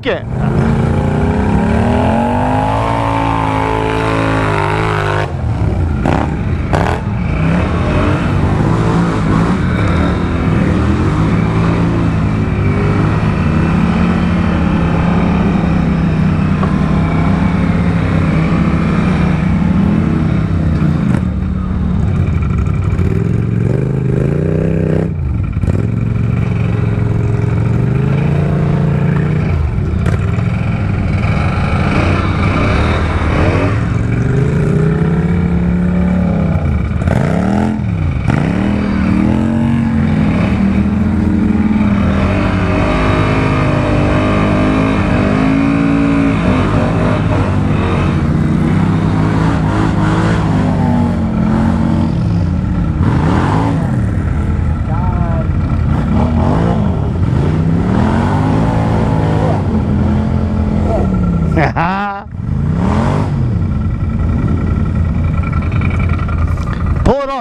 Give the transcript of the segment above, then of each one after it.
quê? É?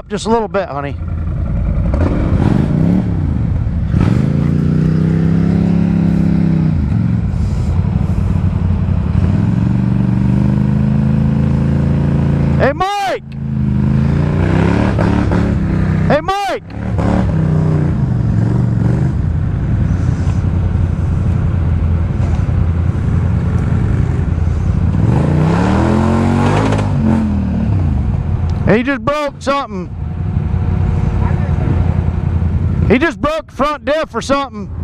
Just a little bit, honey. Hey, Mike! Hey, Mike! He just broke something. He just broke front diff or something.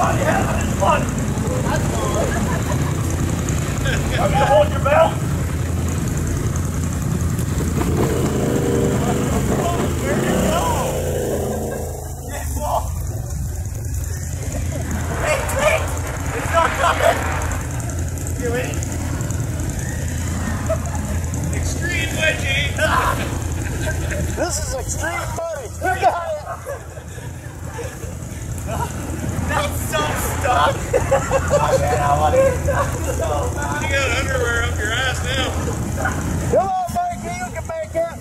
I'm gonna hold your belt. Where'd you go? Yeah, well, Wait, wait! It's not coming! You ready? Extreme wedgie! This is extreme buddy. You got it. That's stuck! oh man, I want to eat that so bad! You got underwear up your ass now. Come on, Mikey, you can make it.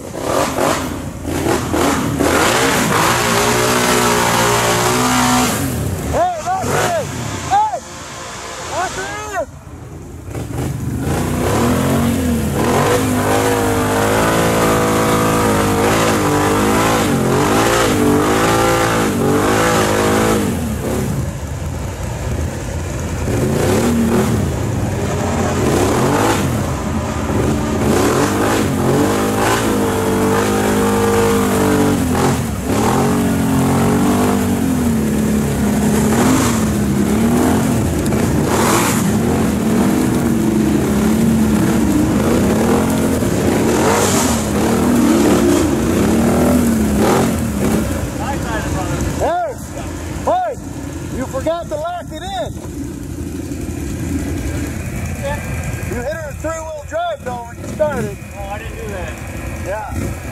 Hey, lock it in. Hey, lock it in. Hey, Mike, you forgot to lock it in. You hit her in three-wheel drive though when you started. Oh, I didn't do that. Yeah.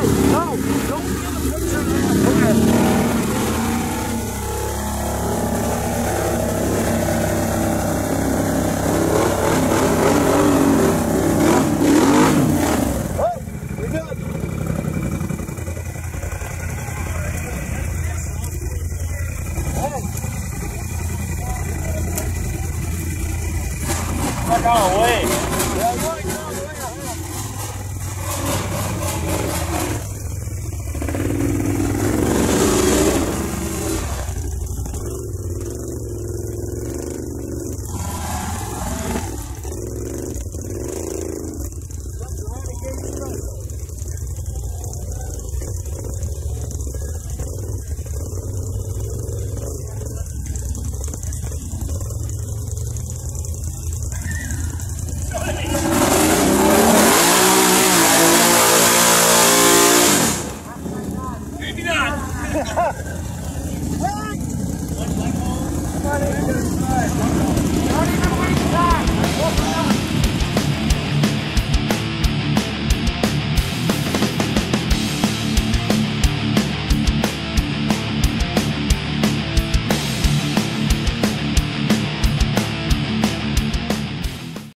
Hey, no!